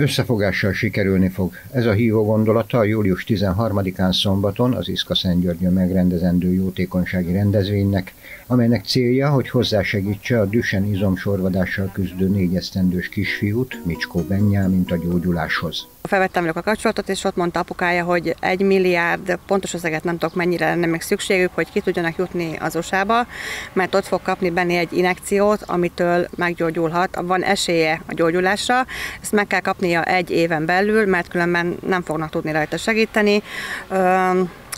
Összefogással sikerülni fog. Ez a hívó gondolata a július 13-án szombaton az Iszka Szentgyörgyön megrendezendő jótékonysági rendezvénynek, amelynek célja, hogy hozzásegítse a düsen izomsorvadással küzdő négyesztendős kisfiút, Micskó Benyámint a gyógyuláshoz. Felvettem velük a kapcsolatot, és ott mondta apukája, hogy egy milliárd, pontos összeget nem tudok mennyire lenne még szükségük, hogy ki tudjanak jutni az USA-ba, mert ott fog kapni benni egy inekciót, amitől meggyógyulhat, van esélye a gyógyulásra, ezt meg kell kapnia egy éven belül, mert különben nem fognak tudni rajta segíteni.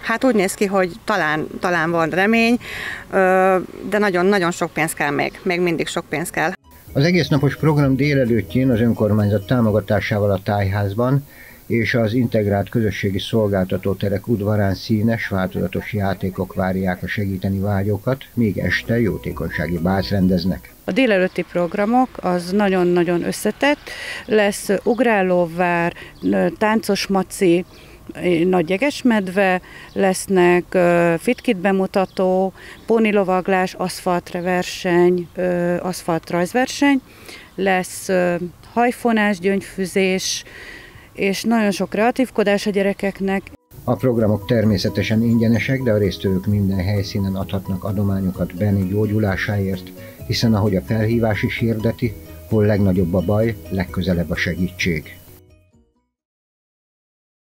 Hát úgy néz ki, hogy talán, talán van remény, de nagyon-nagyon sok pénz kell még, még mindig sok pénz kell. Az egész napos program délelőttjén az önkormányzat támogatásával a tájházban és az integrált közösségi szolgáltatóterek udvarán színes, változatos játékok várják a segíteni vágyokat, míg este jótékonysági báz rendeznek. A délelőtti programok az nagyon-nagyon összetett, lesz ugrálóvár, táncos maci, nagy jegesmedve, lesznek fitkit bemutató, pónilovaglás, aszfaltverseny, aszfalt rajzverseny, lesz hajfonás, gyöngyfüzés, és nagyon sok kreatívkodás a gyerekeknek. A programok természetesen ingyenesek, de a résztvevők minden helyszínen adhatnak adományokat Benni gyógyulásáért, hiszen ahogy a felhívás is hirdeti, hol legnagyobb a baj, legközelebb a segítség.